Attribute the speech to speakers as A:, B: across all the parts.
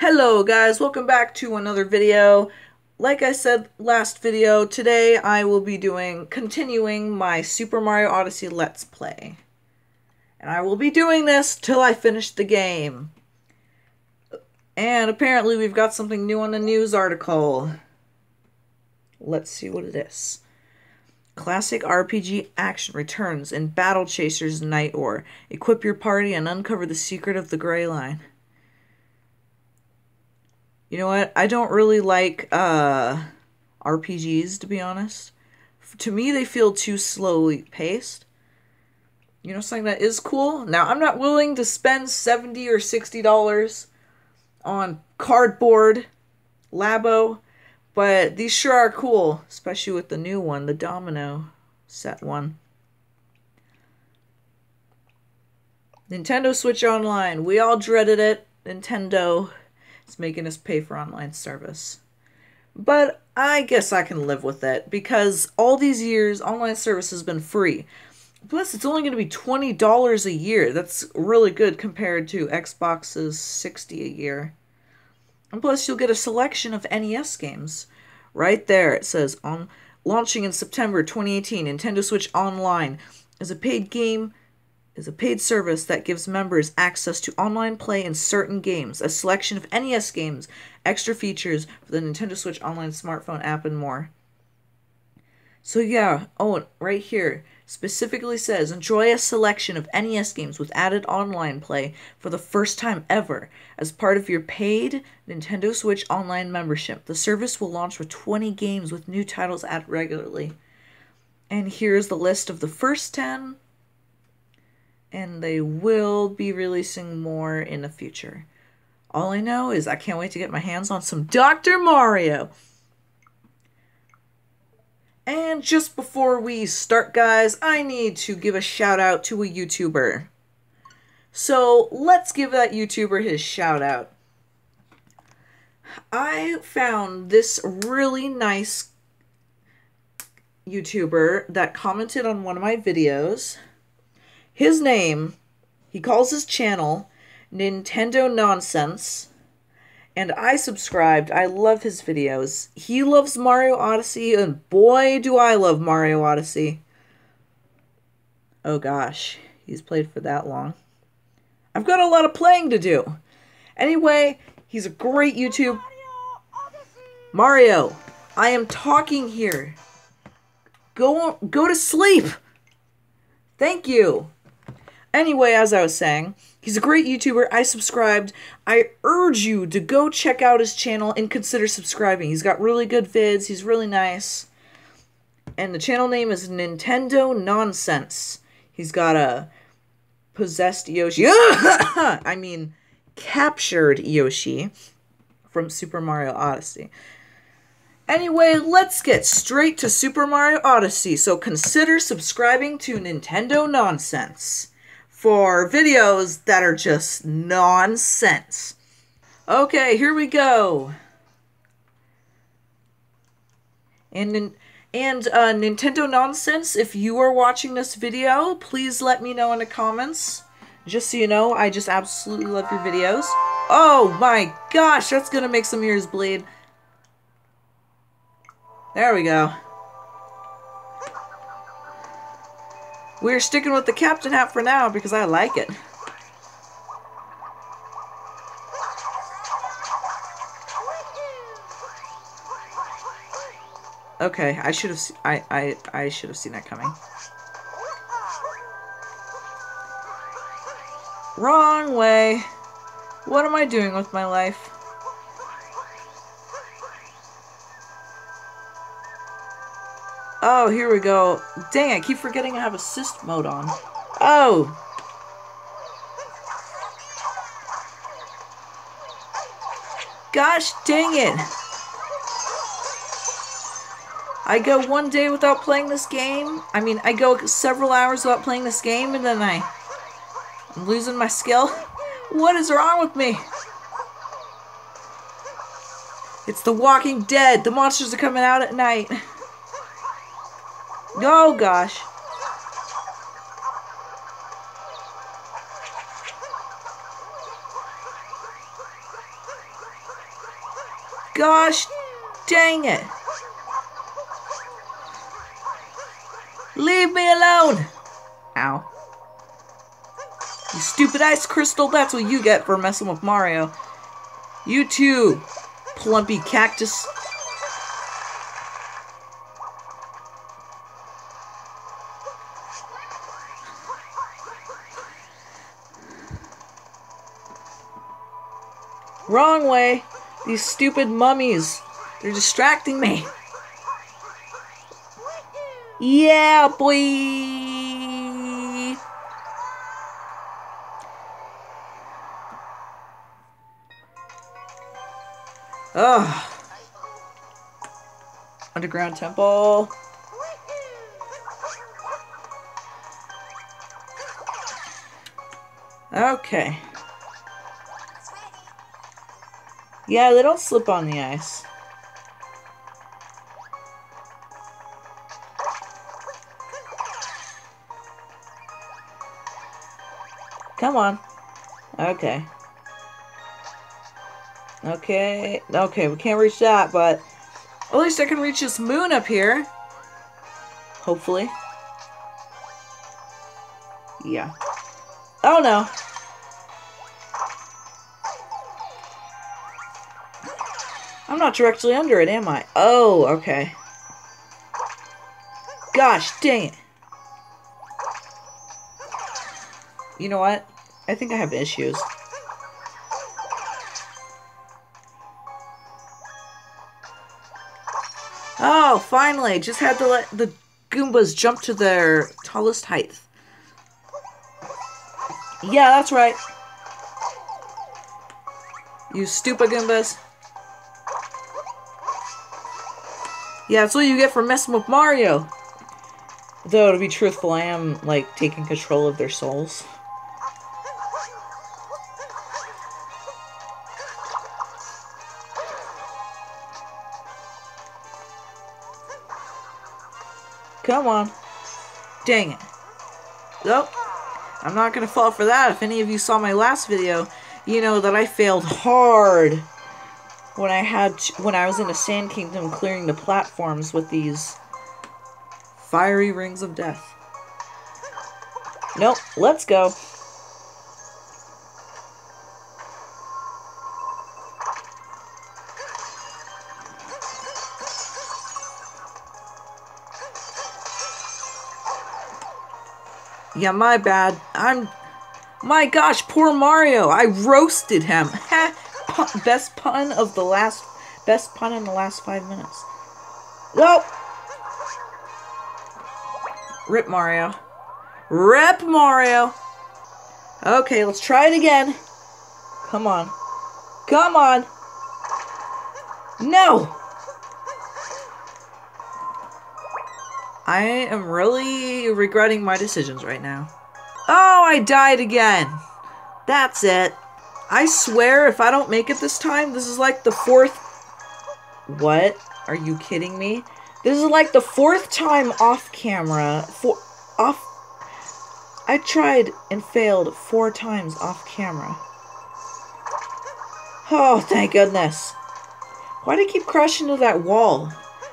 A: Hello guys, welcome back to another video. Like I said last video, today I will be doing, continuing my Super Mario Odyssey Let's Play. And I will be doing this till I finish the game. And apparently we've got something new on the news article. Let's see what it is. Classic RPG action returns in Battle Chasers Nightwar. Equip your party and uncover the secret of the Gray Line. You know what? I don't really like uh, RPGs, to be honest. To me, they feel too slowly paced. You know, something that is cool? Now, I'm not willing to spend 70 or $60 on cardboard Labo, but these sure are cool, especially with the new one, the Domino set one. Nintendo Switch Online. We all dreaded it. Nintendo it's making us pay for online service. But I guess I can live with it because all these years, online service has been free. Plus, it's only going to be $20 a year. That's really good compared to Xbox's 60 a year. And plus, you'll get a selection of NES games. Right there, it says on launching in September 2018, Nintendo Switch Online is a paid game is a paid service that gives members access to online play in certain games, a selection of NES games, extra features for the Nintendo Switch Online smartphone app, and more. So, yeah, oh, right here specifically says enjoy a selection of NES games with added online play for the first time ever as part of your paid Nintendo Switch Online membership. The service will launch with 20 games with new titles added regularly. And here's the list of the first 10 and they will be releasing more in the future. All I know is I can't wait to get my hands on some Dr. Mario. And just before we start, guys, I need to give a shout out to a YouTuber. So let's give that YouTuber his shout out. I found this really nice YouTuber that commented on one of my videos his name, he calls his channel Nintendo Nonsense. And I subscribed. I love his videos. He loves Mario Odyssey, and boy, do I love Mario Odyssey. Oh gosh, he's played for that long. I've got a lot of playing to do. Anyway, he's a great YouTube. Mario, I am talking here. Go go to sleep. Thank you. Anyway, as I was saying, he's a great YouTuber. I subscribed. I urge you to go check out his channel and consider subscribing. He's got really good vids. He's really nice. And the channel name is Nintendo Nonsense. He's got a possessed Yoshi. I mean, captured Yoshi from Super Mario Odyssey. Anyway, let's get straight to Super Mario Odyssey, so consider subscribing to Nintendo Nonsense for videos that are just nonsense. Okay, here we go. And and uh, Nintendo nonsense. If you are watching this video, please let me know in the comments. Just so you know, I just absolutely love your videos. Oh my gosh, that's gonna make some ears bleed. There we go. We're sticking with the captain hat for now because I like it. Okay, I should have I I I should have seen that coming. Wrong way. What am I doing with my life? Oh, here we go. Dang, I keep forgetting I have assist mode on. Oh! Gosh dang it! I go one day without playing this game. I mean, I go several hours without playing this game, and then I... I'm losing my skill. What is wrong with me? It's The Walking Dead. The monsters are coming out at night. Oh gosh. gosh dang it. Leave me alone! Ow. You stupid ice crystal, that's what you get for messing with Mario. You too, plumpy cactus. Wrong way. These stupid mummies. They're distracting me. Yeah, boy. Ugh. Underground temple. Okay. Yeah, they don't slip on the ice. Come on. Okay. Okay. Okay, we can't reach that, but at least I can reach this moon up here. Hopefully. Yeah. Oh no. Not directly under it, am I? Oh, okay. Gosh, dang it. You know what? I think I have issues. Oh, finally! Just had to let the Goombas jump to their tallest height. Yeah, that's right. You stupid Goombas. Yeah, that's what you get for messing with Mario. Though, to be truthful, I am, like, taking control of their souls. Come on. Dang it. Nope. I'm not to fall for that. If any of you saw my last video, you know that I failed hard when I had when I was in a Sand Kingdom clearing the platforms with these fiery rings of death. Nope, let's go. Yeah, my bad. I'm... My gosh, poor Mario. I roasted him. best pun of the last... Best pun in the last five minutes. Nope. Rip Mario. Rip Mario. Okay, let's try it again. Come on. Come on. No! I am really regretting my decisions right now. Oh, I died again. That's it. I swear if I don't make it this time, this is like the fourth... What? Are you kidding me? This is like the fourth time off camera. For off... I tried and failed four times off camera. Oh, thank goodness. Why do I keep crashing into that wall?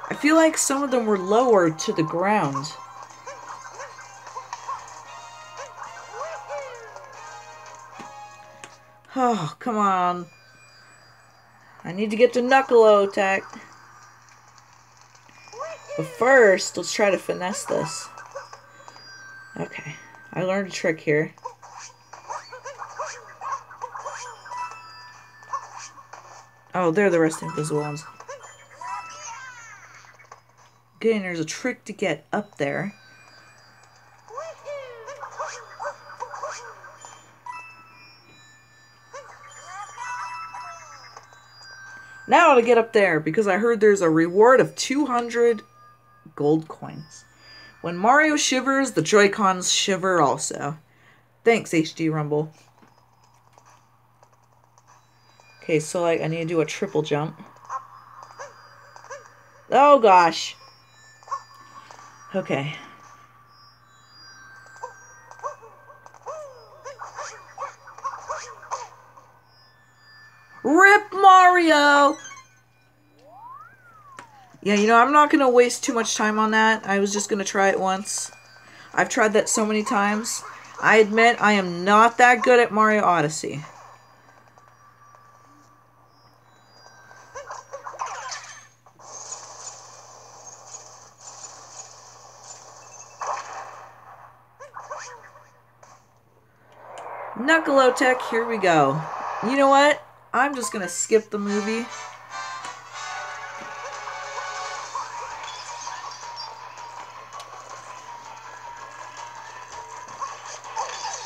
A: I feel like some of them were lower to the ground. Oh, come on. I need to get to Knucklotec. But first, let's try to finesse this. Okay, I learned a trick here. Oh, they're the rest of invisible ones. Again, there's a trick to get up there. Now to get up there, because I heard there's a reward of 200 gold coins. When Mario shivers, the Joy-Cons shiver also. Thanks, HD Rumble. Okay, so like I need to do a triple jump. Oh gosh. Okay. Mario! Yeah, you know, I'm not going to waste too much time on that. I was just going to try it once. I've tried that so many times. I admit I am not that good at Mario Odyssey. Knucklotec, here we go. You know what? I'm just gonna skip the movie.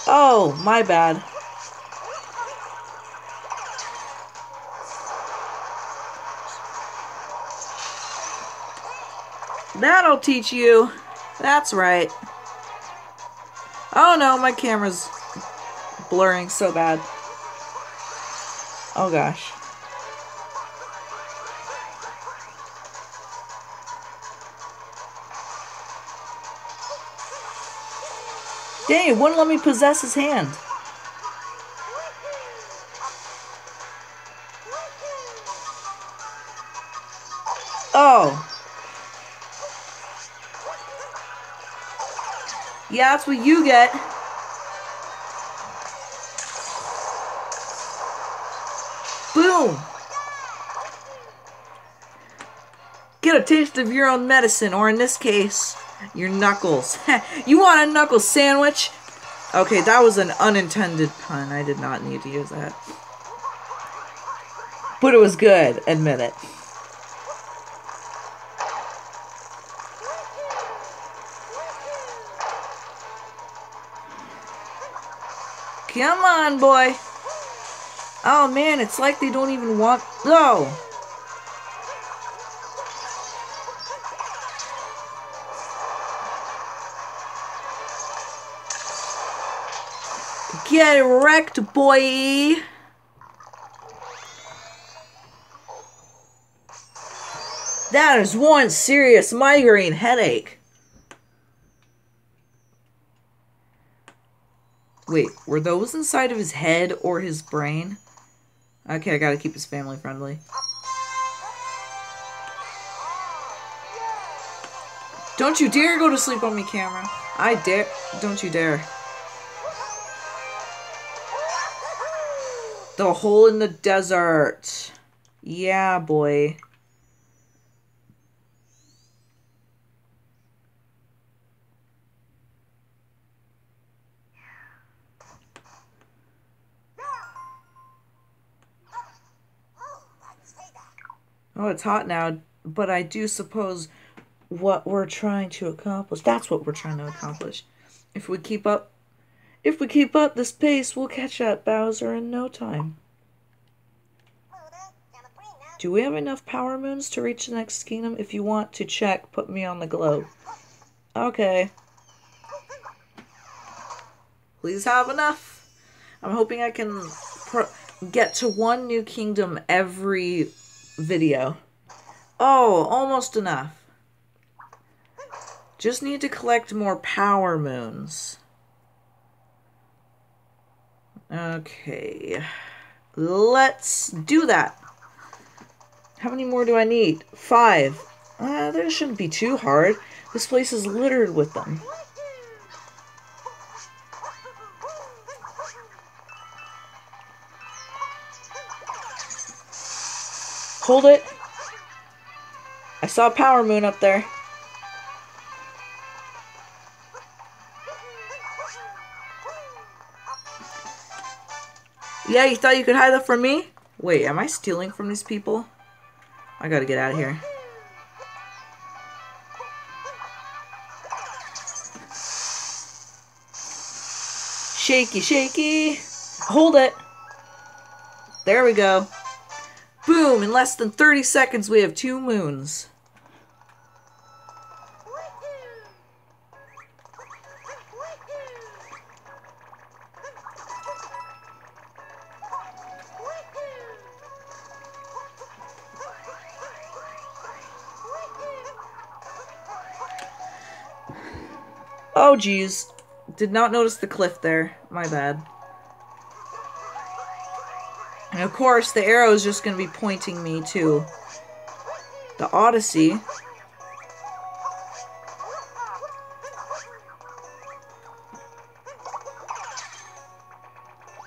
A: Oh, my bad. That'll teach you. That's right. Oh no, my camera's blurring so bad. Oh gosh. Dang, it wouldn't let me possess his hand. Oh. Yeah, that's what you get. Taste of your own medicine, or in this case, your knuckles. you want a knuckle sandwich? Okay, that was an unintended pun. I did not need to use that. But it was good, admit it. Come on, boy. Oh man, it's like they don't even want. No! Get wrecked, boy! That is one serious migraine headache. Wait, were those inside of his head or his brain? Okay, I gotta keep his family friendly. Don't you dare go to sleep on me, camera. I dare. Don't you dare. The hole in the desert. Yeah, boy. Oh, it's hot now, but I do suppose what we're trying to accomplish. That's what we're trying to accomplish. If we keep up if we keep up this pace, we'll catch up Bowser in no time. Do we have enough power moons to reach the next kingdom? If you want to check, put me on the globe. Okay. Please have enough. I'm hoping I can get to one new kingdom every video. Oh, almost enough. Just need to collect more power moons. Okay. Let's do that. How many more do I need? Five. Uh, that shouldn't be too hard. This place is littered with them. Hold it. I saw a power moon up there. Yeah, you thought you could hide that from me? Wait, am I stealing from these people? I gotta get out of here. Shaky, shaky. Hold it. There we go. Boom! In less than 30 seconds, we have two moons. Oh, geez. Did not notice the cliff there. My bad. And of course, the arrow is just going to be pointing me to the Odyssey.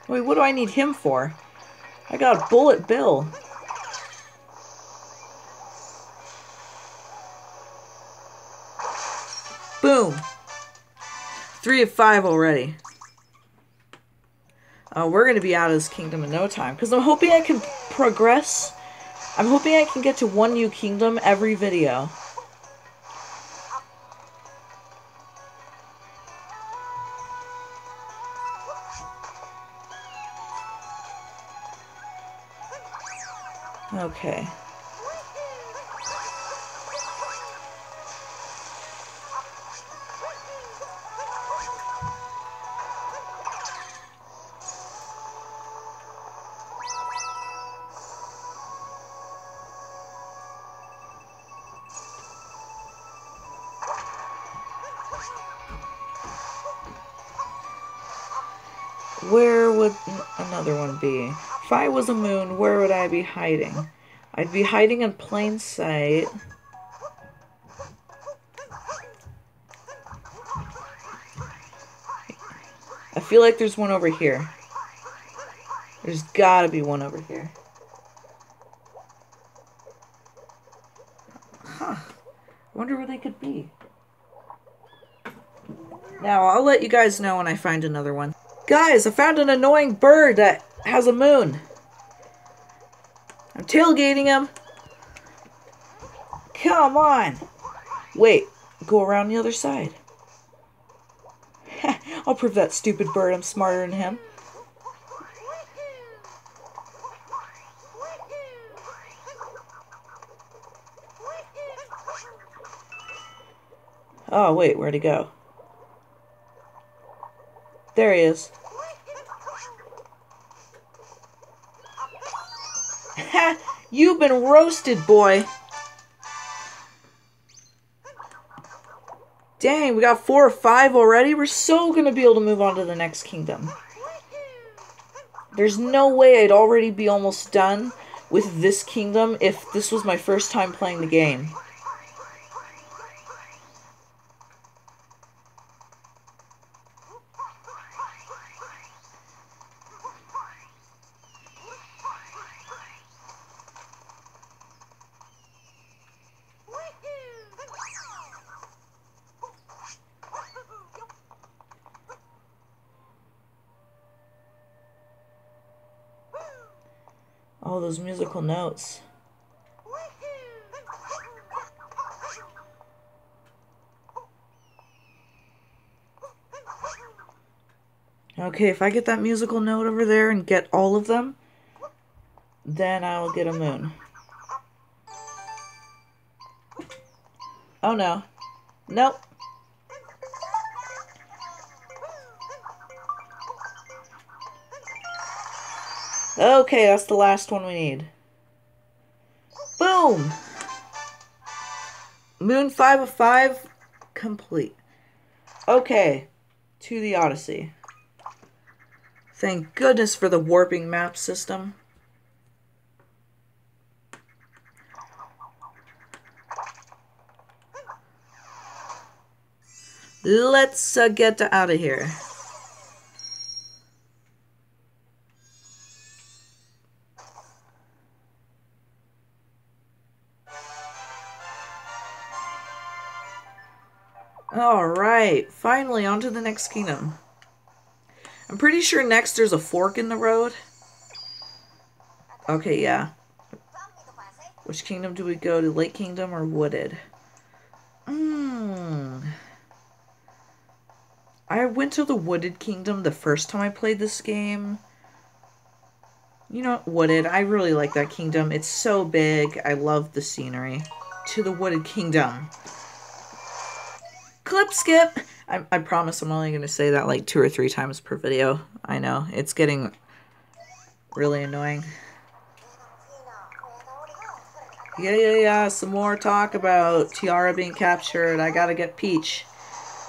A: Wait, what do I need him for? I got Bullet Bill. Three of five already. Uh, we're going to be out of this kingdom in no time. Because I'm hoping I can progress. I'm hoping I can get to one new kingdom every video. Okay. I was a moon, where would I be hiding? I'd be hiding in plain sight. I feel like there's one over here. There's gotta be one over here. Huh. I wonder where they could be. Now, I'll let you guys know when I find another one. Guys, I found an annoying bird that has a moon. I'm tailgating him. Come on. Wait, go around the other side. I'll prove that stupid bird I'm smarter than him. Oh, wait, where'd he go? There he is. You've been roasted, boy. Dang, we got four or five already. We're so going to be able to move on to the next kingdom. There's no way I'd already be almost done with this kingdom if this was my first time playing the game. Musical notes. Okay, if I get that musical note over there and get all of them, then I will get a moon. Oh no. Nope. Okay, that's the last one we need. Moon 5 of 5 complete. Okay, to the Odyssey. Thank goodness for the warping map system. Let's uh, get out of here. Alright, finally on to the next kingdom. I'm pretty sure next there's a fork in the road. Okay, yeah. Which kingdom do we go to? Lake Kingdom or Wooded? Hmm. I went to the Wooded Kingdom the first time I played this game. You know, Wooded. I really like that kingdom. It's so big. I love the scenery. To the Wooded Kingdom clip skip. I, I promise I'm only going to say that like two or three times per video. I know, it's getting really annoying. Yeah, yeah, yeah, some more talk about Tiara being captured. I gotta get Peach.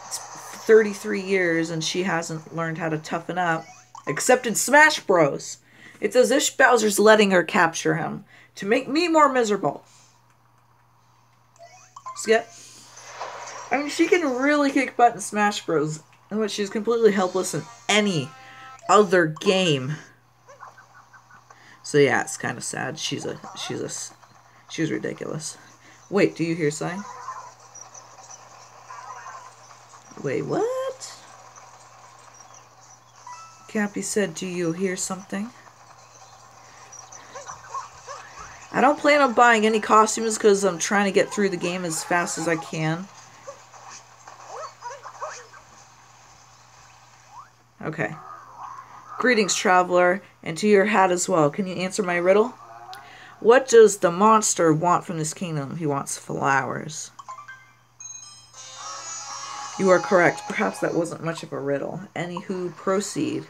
A: It's 33 years and she hasn't learned how to toughen up. Except in Smash Bros. It's as if Bowser's letting her capture him to make me more miserable. Skip. I mean, she can really kick butt in Smash Bros. But she's completely helpless in any other game. So yeah, it's kind of sad. She's a, she's a, she's ridiculous. Wait, do you hear sign? Wait, what? Cappy said, do you hear something? I don't plan on buying any costumes because I'm trying to get through the game as fast as I can. Okay. Greetings, traveler, and to your hat as well. Can you answer my riddle? What does the monster want from this kingdom? He wants flowers. You are correct. Perhaps that wasn't much of a riddle. Anywho, proceed.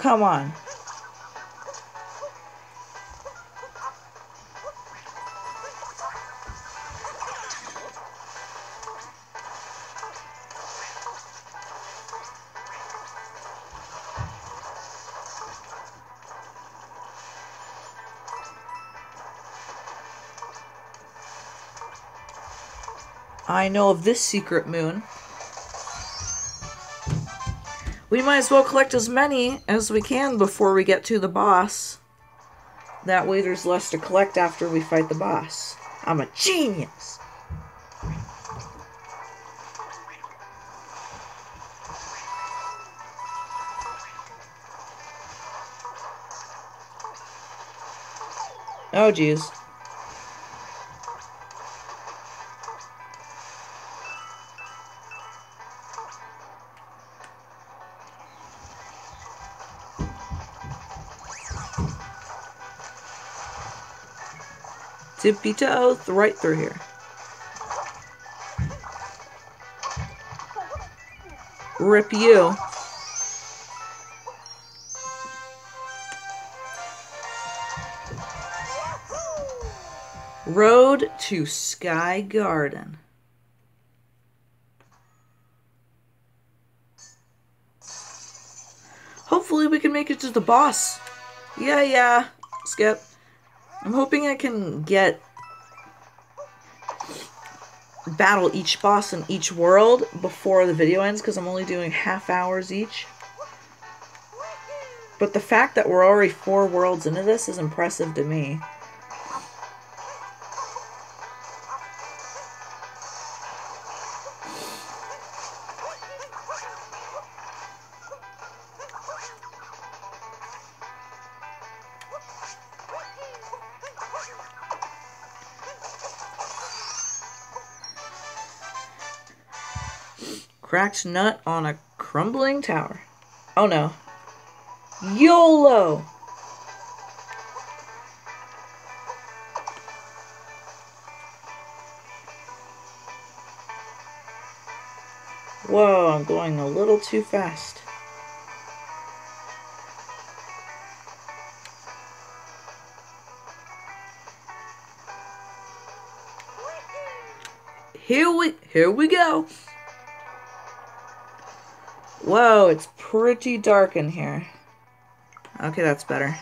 A: Come on. I know of this secret moon. We might as well collect as many as we can before we get to the boss. That way there's less to collect after we fight the boss. I'm a genius! Oh, jeez. Tippy toe, right through here. Rip you. Road to Sky Garden. Hopefully we can make it to the boss. Yeah, yeah. Skip. I'm hoping I can get battle each boss in each world before the video ends because I'm only doing half hours each. But the fact that we're already four worlds into this is impressive to me. Nut on a crumbling tower. Oh no. YOLO! Whoa, I'm going a little too fast. Here we here we go. Whoa, it's pretty dark in here. Okay, that's better.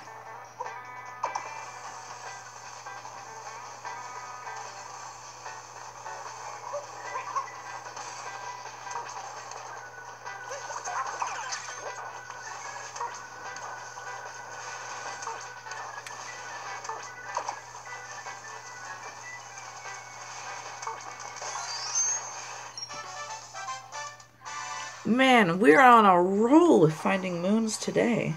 A: On a roll with finding moons today.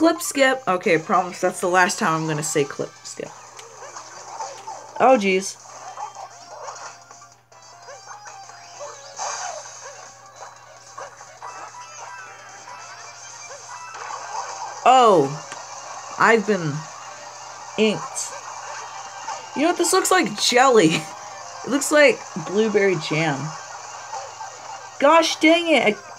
A: Clip skip. Okay, promise that's the last time I'm gonna say clip skip. Oh, geez. Oh, I've been inked. You know what? This looks like jelly. It looks like blueberry jam. Gosh dang it. I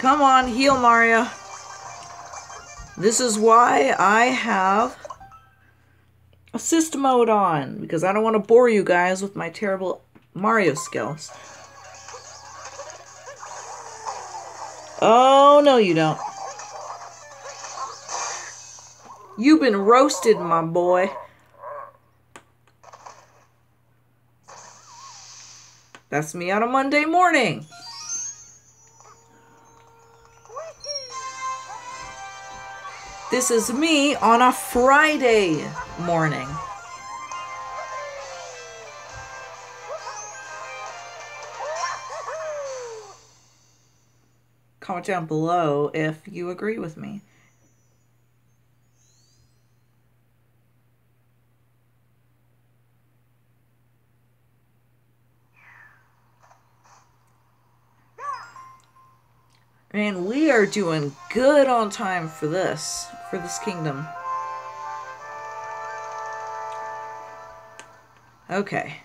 A: Come on, heal Mario. This is why I have assist mode on, because I don't want to bore you guys with my terrible Mario skills. Oh, no you don't. You've been roasted, my boy. That's me on a Monday morning. This is me on a Friday morning. Comment down below if you agree with me. And we are doing good on time for this, for this kingdom. Okay.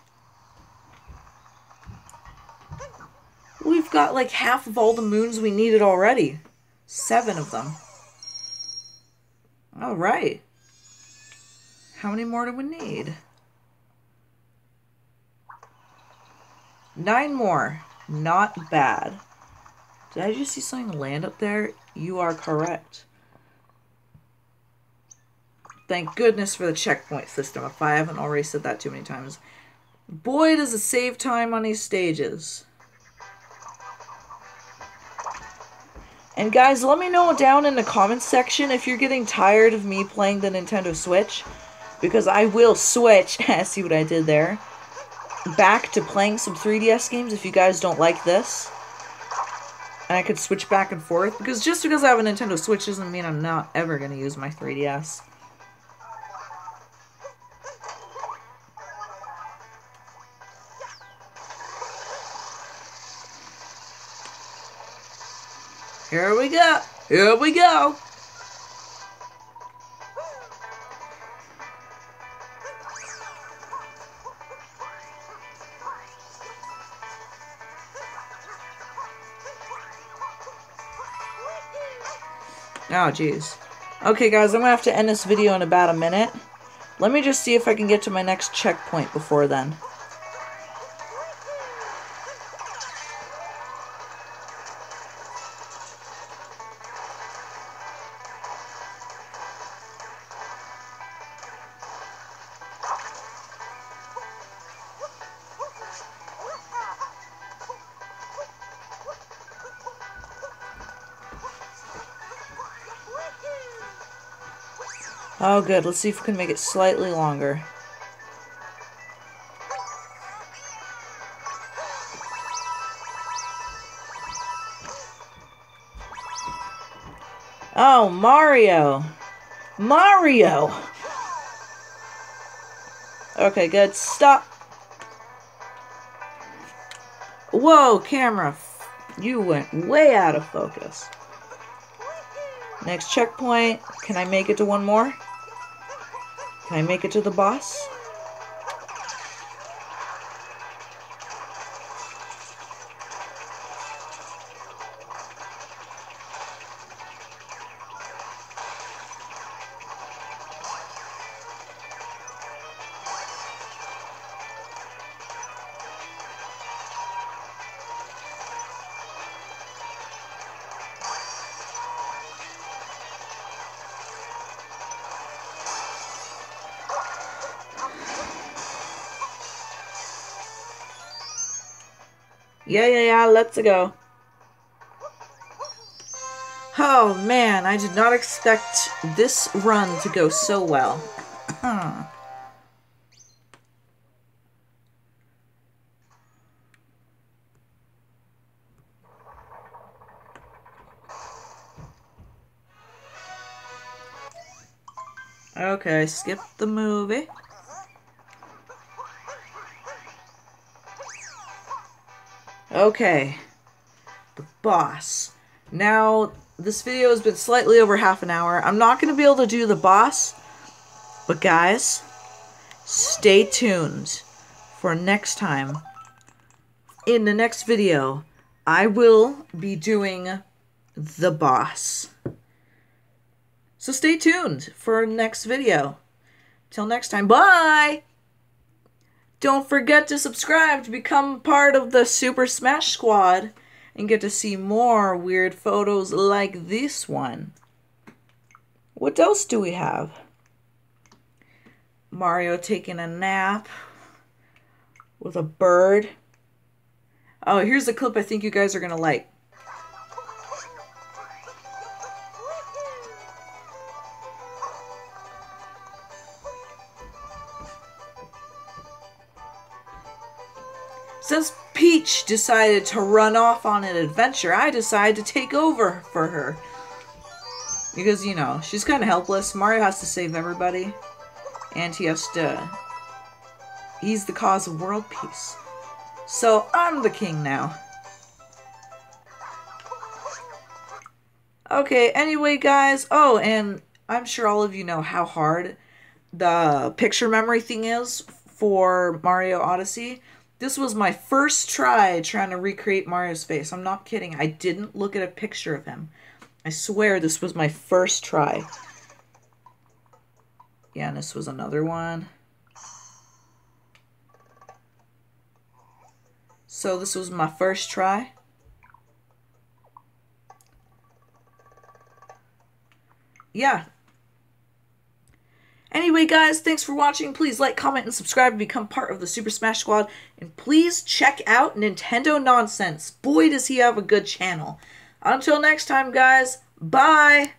A: We've got like half of all the moons we needed already. Seven of them. All right. How many more do we need? Nine more. Not bad. Did I just see something land up there? You are correct. Thank goodness for the checkpoint system, if I haven't already said that too many times. Boy, does it save time on these stages. And guys, let me know down in the comments section if you're getting tired of me playing the Nintendo Switch. Because I will switch, see what I did there, back to playing some 3DS games if you guys don't like this and I could switch back and forth. Because just because I have a Nintendo Switch doesn't mean I'm not ever going to use my 3DS. Here we go. Here we go. Oh, jeez. Okay, guys, I'm going to have to end this video in about a minute. Let me just see if I can get to my next checkpoint before then. Oh, good. Let's see if we can make it slightly longer. Oh, Mario. Mario! Okay, good. Stop. Whoa, camera. You went way out of focus. Next checkpoint. Can I make it to one more? Can I make it to the boss? Yeah, yeah, yeah, let's go. Oh man, I did not expect this run to go so well. okay, skip the movie. Okay, the boss. Now, this video has been slightly over half an hour. I'm not going to be able to do the boss, but guys, stay tuned for next time. In the next video, I will be doing the boss. So stay tuned for next video. Till next time, bye! Don't forget to subscribe to become part of the Super Smash Squad and get to see more weird photos like this one. What else do we have? Mario taking a nap with a bird. Oh, here's a clip I think you guys are going to like. Since Peach decided to run off on an adventure, I decided to take over for her. Because, you know, she's kind of helpless. Mario has to save everybody. And he has to... He's the cause of world peace. So, I'm the king now. Okay, anyway, guys. Oh, and I'm sure all of you know how hard the picture memory thing is for Mario Odyssey. This was my first try trying to recreate Mario's face. I'm not kidding. I didn't look at a picture of him. I swear this was my first try. Yeah, and this was another one. So this was my first try. Yeah, Anyway, guys, thanks for watching. Please like, comment, and subscribe to become part of the Super Smash Squad. And please check out Nintendo Nonsense. Boy, does he have a good channel. Until next time, guys, bye!